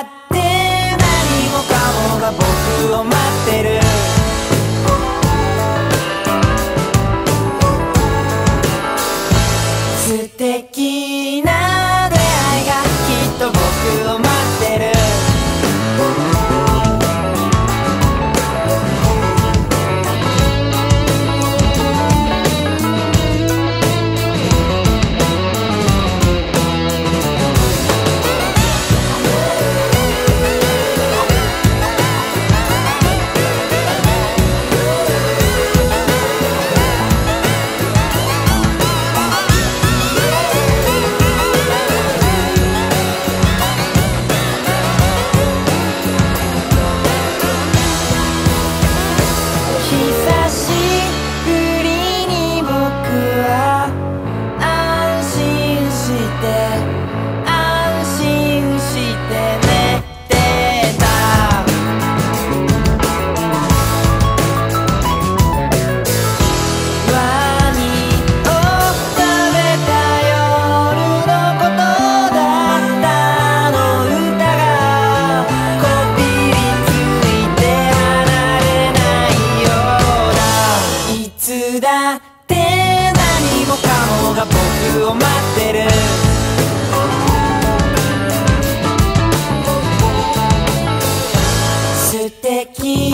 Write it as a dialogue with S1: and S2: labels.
S1: って何もかもが僕を待ってる É bonequinho.